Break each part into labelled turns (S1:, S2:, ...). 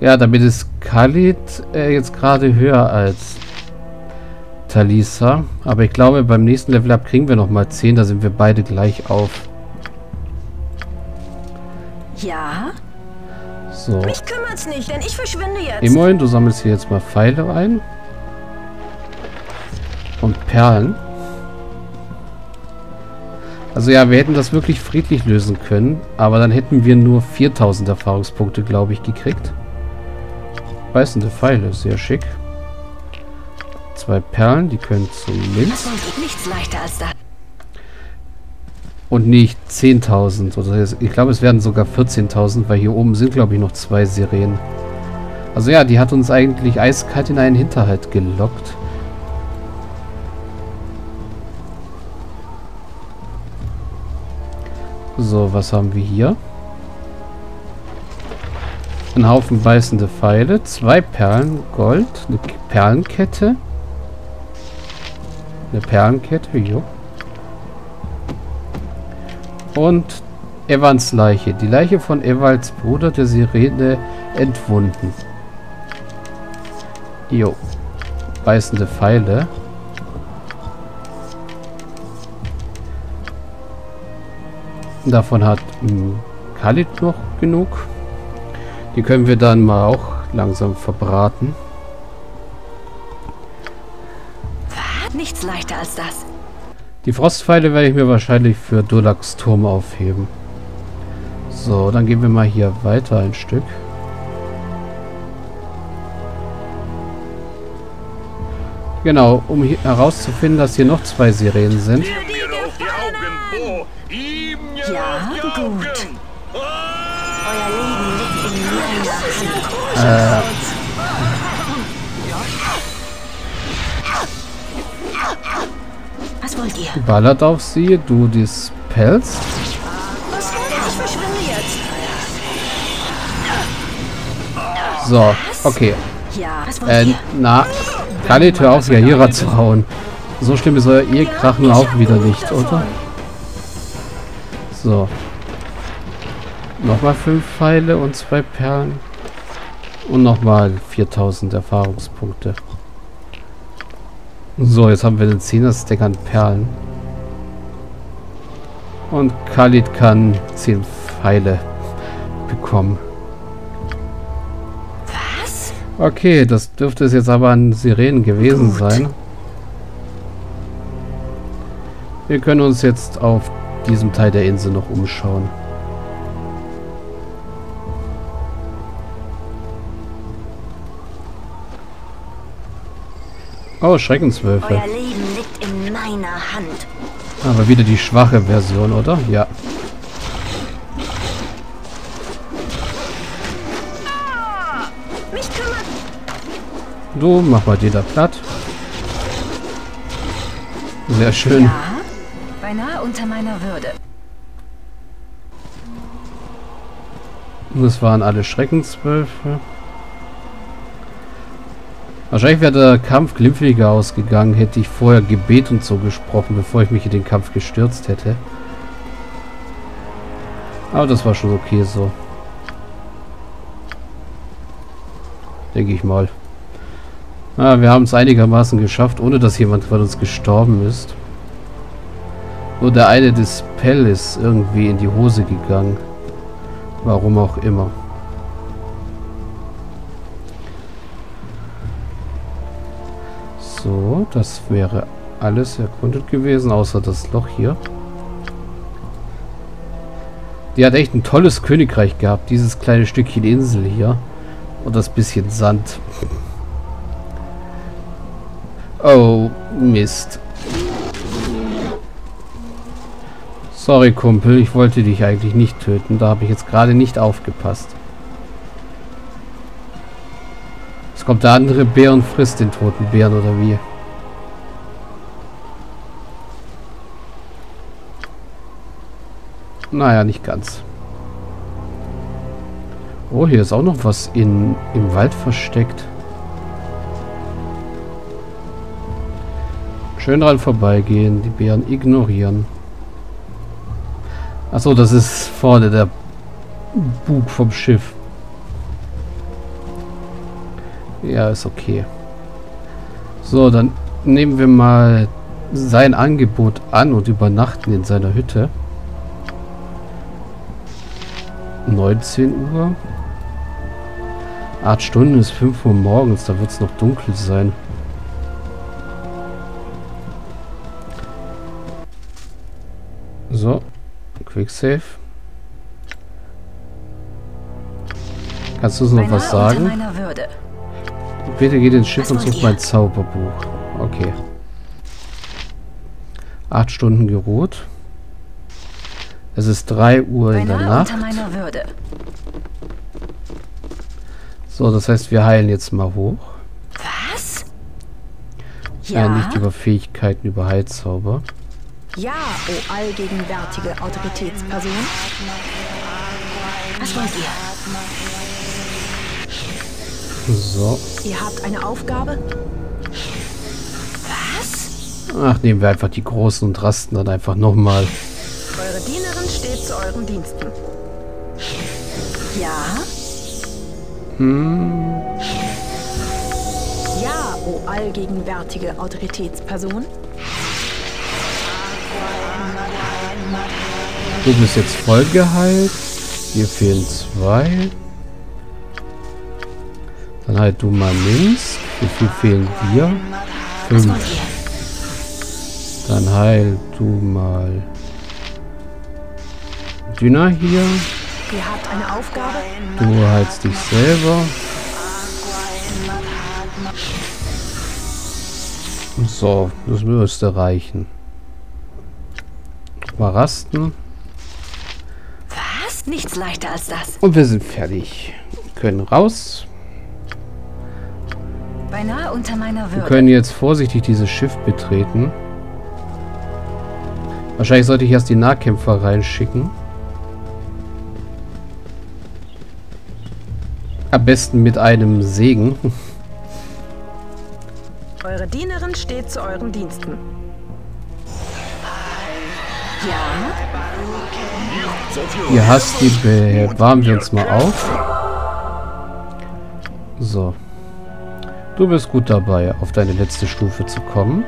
S1: Ja, damit ist Khalid äh, jetzt gerade höher als Talisa. Aber ich glaube, beim nächsten Level Up kriegen wir nochmal 10. Da sind wir beide gleich auf.
S2: Ja?
S1: So.
S2: Mich kümmert's nicht, denn ich verschwinde jetzt.
S1: Immerhin, du sammelst hier jetzt mal Pfeile ein. Und Perlen. Also ja, wir hätten das wirklich friedlich lösen können. Aber dann hätten wir nur 4000 Erfahrungspunkte, glaube ich, gekriegt. Beißende Pfeile, sehr schick. Zwei Perlen, die können zum Minz.
S2: nichts leichter als das.
S1: Und nicht 10.000. Oder ich glaube, es werden sogar 14.000, weil hier oben sind, glaube ich, noch zwei Sirenen. Also ja, die hat uns eigentlich eiskalt in einen Hinterhalt gelockt. So, was haben wir hier? Ein Haufen beißende Pfeile, zwei Perlen, Gold, eine Perlenkette. Eine Perlenkette, jo. Und Evans Leiche. Die Leiche von Evals Bruder, der Sirene, entwunden. Jo. Beißende Pfeile. Davon hat hm, Khalid noch genug. Die können wir dann mal auch langsam verbraten.
S2: Nichts leichter als das.
S1: Die Frostpfeile werde ich mir wahrscheinlich für Dulax Turm aufheben. So, dann gehen wir mal hier weiter ein Stück. Genau, um herauszufinden, dass hier noch zwei Sirenen sind.
S2: Ja, gut. Euer Leben
S1: Äh,
S2: Was wollt ihr?
S1: Ballert auf sie, du dispelst. So, okay. Äh, na, Khalid, hör auf, Yahira zu hauen. So schlimm ist euer Ehekrachen auch wieder nicht, oder? So. Nochmal fünf Pfeile und zwei Perlen. Und nochmal 4000 Erfahrungspunkte. So, jetzt haben wir den 10er Stack an Perlen. Und Khalid kann 10 Pfeile bekommen.
S2: Was?
S1: Okay, das dürfte es jetzt aber an Sirenen gewesen Gut. sein. Wir können uns jetzt auf diesem Teil der Insel noch umschauen. Oh, Schreckenswölfe.
S2: Euer Leben liegt in meiner Hand.
S1: Aber wieder die schwache Version, oder? Ja. Du, mach mal den da platt. Sehr schön.
S2: Ja, beinahe unter meiner Würde.
S1: Das waren alle Schreckenswölfe. Wahrscheinlich wäre der Kampf glimpflicher ausgegangen, hätte ich vorher Gebet und so gesprochen, bevor ich mich in den Kampf gestürzt hätte. Aber das war schon okay so. Denke ich mal. Ah, wir haben es einigermaßen geschafft, ohne dass jemand von uns gestorben ist. Nur der eine Dispel ist irgendwie in die Hose gegangen. Warum auch immer. So, das wäre alles erkundet gewesen, außer das Loch hier. Die hat echt ein tolles Königreich gehabt, dieses kleine Stückchen Insel hier. Und das bisschen Sand. Oh, Mist. Sorry, Kumpel, ich wollte dich eigentlich nicht töten. Da habe ich jetzt gerade nicht aufgepasst. Kommt der andere Bär und frisst den toten Bären oder wie? Naja, nicht ganz. Oh, hier ist auch noch was in, im Wald versteckt. Schön dran vorbeigehen, die Bären ignorieren. Achso, das ist vorne der Bug vom Schiff. Ja, ist okay. So, dann nehmen wir mal sein Angebot an und übernachten in seiner Hütte. 19 Uhr. 8 Stunden ist 5 Uhr morgens, da wird es noch dunkel sein. So, Quick Save. Kannst du uns noch
S2: Beinahe
S1: was sagen? Bitte geht ins Schiff und sucht mein Zauberbuch. Okay. Acht Stunden geruht. Es ist 3 Uhr in der Nacht. So, das heißt, wir heilen jetzt mal hoch.
S2: Was?
S1: Ja.
S2: Ja.
S1: nicht über Fähigkeiten, über Heilzauber.
S3: Ja, o allgegenwärtige Autoritätsperson.
S2: Was wollt ihr?
S1: So.
S3: Ihr habt eine Aufgabe?
S2: Was?
S1: Ach, nehmen wir einfach die großen und rasten dann einfach nochmal.
S3: Eure Dienerin steht zu euren Diensten.
S2: Ja?
S1: Hm,
S3: Ja, o allgegenwärtige Autoritätsperson.
S1: du bist jetzt voll geheilt. Hier fehlen zwei. Dann halt du mal Minsk. Wie viel fehlen dir? Fünf. Dann heil du mal Dünner hier. Du heilst dich selber. So, das müsste reichen. Mal rasten.
S2: Was? Nichts leichter als das.
S1: Und wir sind fertig. Wir können raus.
S2: Beinahe unter meiner
S1: Wir
S2: Würde.
S1: können jetzt vorsichtig dieses Schiff betreten. Wahrscheinlich sollte ich erst die Nahkämpfer reinschicken. Am besten mit einem Segen.
S3: Eure Dienerin steht zu euren Diensten.
S2: Ja?
S1: Ihr hasst die bewahren wir uns mal auf. So. Du bist gut dabei, auf deine letzte Stufe zu kommen.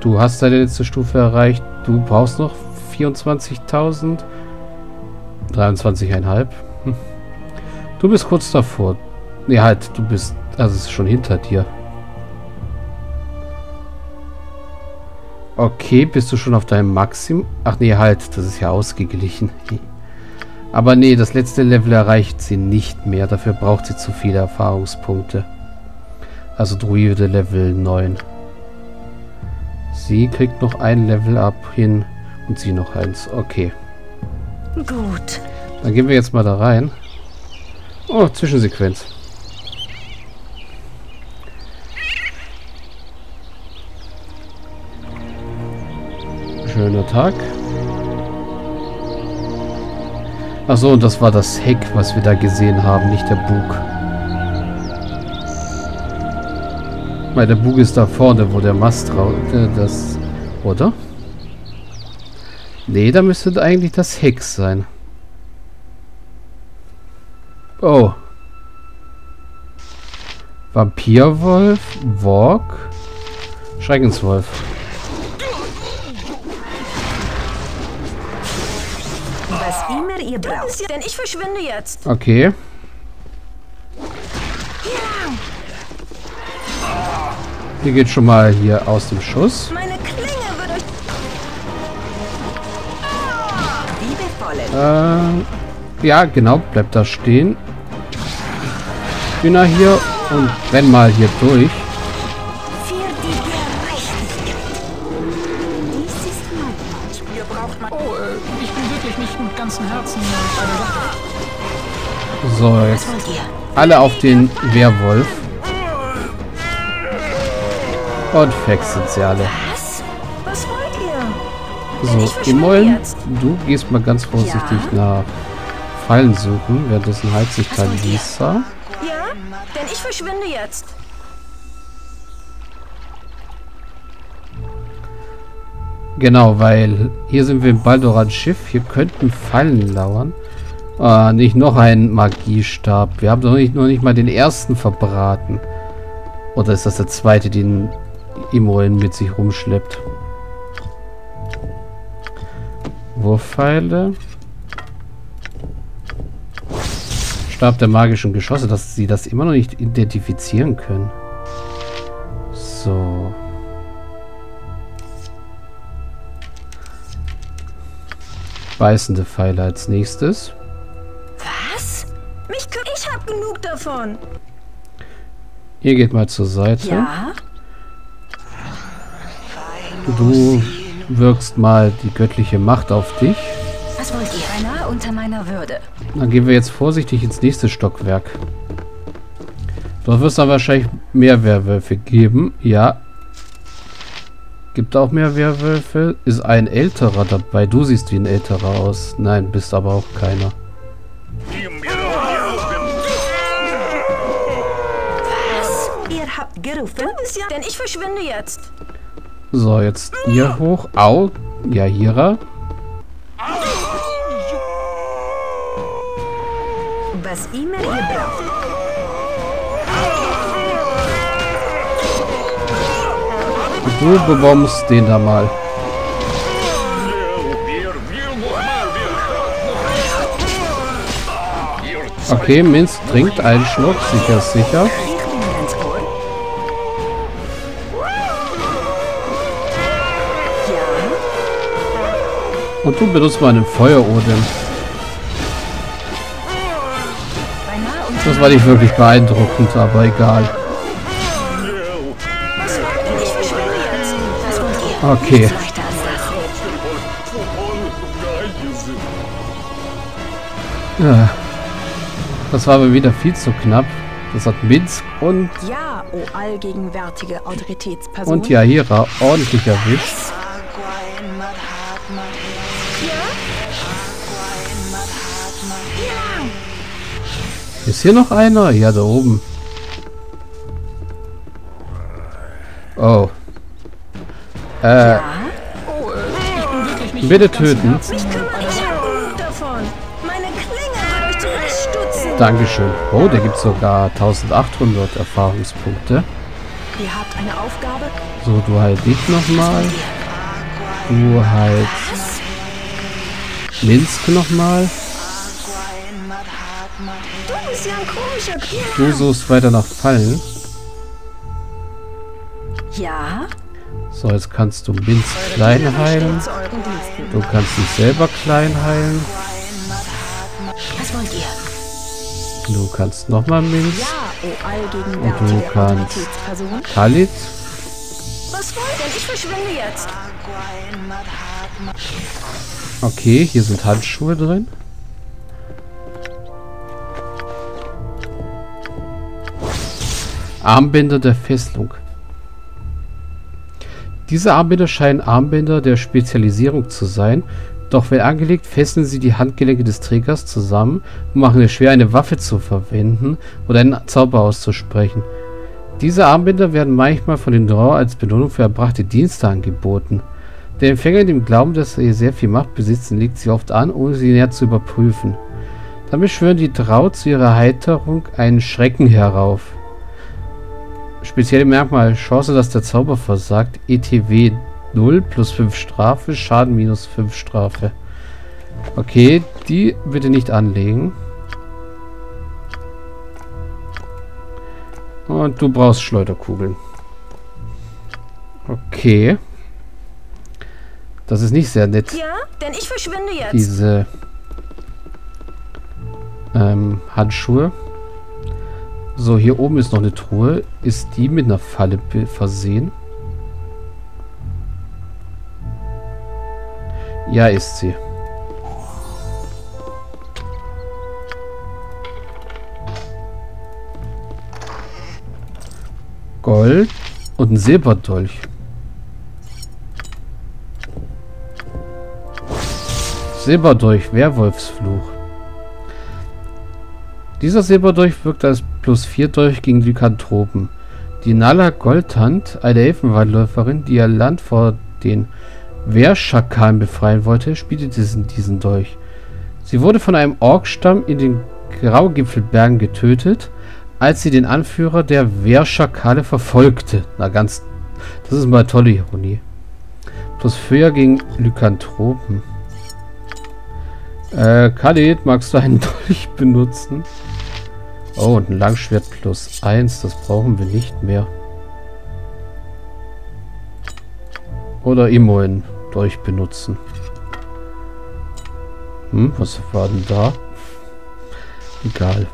S1: Du hast deine letzte Stufe erreicht. Du brauchst noch 24.000. 23,5. Hm. Du bist kurz davor. Nee, halt, du bist... Also es ist schon hinter dir. Okay, bist du schon auf deinem Maximum? Ach nee, halt, das ist ja ausgeglichen. Aber nee, das letzte Level erreicht sie nicht mehr. Dafür braucht sie zu viele Erfahrungspunkte. Also Druide Level 9. Sie kriegt noch ein Level ab hin und sie noch eins. Okay.
S2: Gut.
S1: Dann gehen wir jetzt mal da rein. Oh, Zwischensequenz. Schöner Tag. Achso, das war das Heck, was wir da gesehen haben, nicht der Bug. Weil der Bug ist da vorne, wo der Mast raus... Äh, das... Oder? Nee, da müsste eigentlich das Heck sein. Oh. Vampirwolf, Walk, Schreckenswolf.
S3: Ihr braucht. Denn ich verschwinde jetzt.
S1: Okay. Hier geht schon mal hier aus dem Schuss.
S3: Meine Klinge wird euch... Liebevolle.
S1: Äh, ja, genau, bleibt da stehen. Dünner hier und renn mal hier durch. So, jetzt alle auf den Werwolf. Und Fex sind sie alle. So,
S3: jetzt.
S1: du gehst mal ganz vorsichtig nach Fallen suchen. Währenddessen heilt sich Kalisa.
S3: Ja? Denn ich verschwinde jetzt.
S1: Genau, weil hier sind wir im Baldoran Schiff. Hier könnten Fallen lauern. Ah, nicht noch ein Magiestab. Wir haben doch nicht, noch nicht mal den ersten verbraten. Oder ist das der zweite, den Imoen mit sich rumschleppt? Wurfpfeile. Stab der magischen Geschosse, dass sie das immer noch nicht identifizieren können. So. Beißende Pfeile als nächstes.
S3: Genug davon.
S1: Ihr geht mal zur Seite.
S3: Ja?
S1: Du wirkst mal die göttliche Macht auf dich.
S2: Was wollt ihr? Beinahe unter meiner Würde.
S1: Dann gehen wir jetzt vorsichtig ins nächste Stockwerk. Dort wird es dann wahrscheinlich mehr Werwölfe geben. Ja. Gibt auch mehr Werwölfe. Ist ein älterer dabei. Du siehst wie ein älterer aus. Nein, bist aber auch keiner.
S3: Ihr habt gerufen? Du bist ja... Denn ich verschwinde jetzt.
S1: So, jetzt hier hoch. Au. Ja, Hira.
S3: Was immer ihr braucht.
S1: Du bebombst den da mal. Okay, Minz trinkt einen Schluck. Sicher, sicher. Und du benutzt mal einen Feuerodem. Das war nicht wirklich beeindruckend, aber egal. Okay. Ja. Das war aber wieder viel zu knapp. Das hat Minsk und,
S3: Ja, o allgegenwärtige Autoritätsperson.
S1: und Yahira ordentlich erwischt. Ist hier noch einer? Ja, da oben. Oh. Äh, bitte töten. Dankeschön. Oh, da gibt es sogar 1800 Erfahrungspunkte.
S3: Ihr habt eine Aufgabe.
S1: So, du halt dich nochmal. Du halt Minsk nochmal.
S3: Du bist ja ein komischer Kerl.
S1: Du suchst weiter nach Fallen.
S3: Ja?
S1: So, jetzt kannst du Minsk klein heilen. Du kannst dich selber klein heilen.
S2: Was wollt ihr?
S1: Du kannst nochmal Minsk. Und du kannst-. Khalid.
S3: Wollt ihr? Ich verschwinde jetzt.
S1: Okay, hier sind Handschuhe drin. Armbänder der Fesselung. Diese Armbänder scheinen Armbänder der Spezialisierung zu sein, doch wenn angelegt, fesseln sie die Handgelenke des Trägers zusammen und machen es schwer, eine Waffe zu verwenden oder einen Zauber auszusprechen. Diese Armbänder werden manchmal von den Draw als Belohnung für erbrachte Dienste angeboten. Der Empfänger dem Glauben, dass er sehr viel Macht besitzen, legt sie oft an, ohne sie näher zu überprüfen. Damit schwören die Drau zu ihrer Heiterung einen Schrecken herauf. Spezielle Merkmal, Chance, dass der Zauber versagt, ETW 0 plus 5 Strafe, Schaden minus 5 Strafe. Okay, die bitte nicht anlegen. Und du brauchst Schleuderkugeln. Okay. Das ist nicht sehr nett,
S3: Ja? Denn ich verschwinde jetzt.
S1: diese ähm, Handschuhe. So, hier oben ist noch eine Truhe. Ist die mit einer Falle versehen? Ja, ist sie. Gold und ein Silberdolch. Silberdolch, Werwolfsfluch. Dieser Silberdolch wirkt als plus 4 Dolch gegen Lykanthropen. Die Nala Goldhand, eine Elfenwaldläuferin, die ihr Land vor den Wehrschakalen befreien wollte, spielte diesen, diesen Dolch. Sie wurde von einem Orkstamm in den Graugipfelbergen getötet, als sie den Anführer der Wehrschakale verfolgte. Na ganz... Das ist mal tolle Ironie. Plus Feuer gegen Lykanthropen. Äh, Khalid, magst du einen Dolch benutzen? Oh, und ein Langschwert plus 1, das brauchen wir nicht mehr. Oder Imoen Dolch benutzen. Hm, was war denn da? Egal.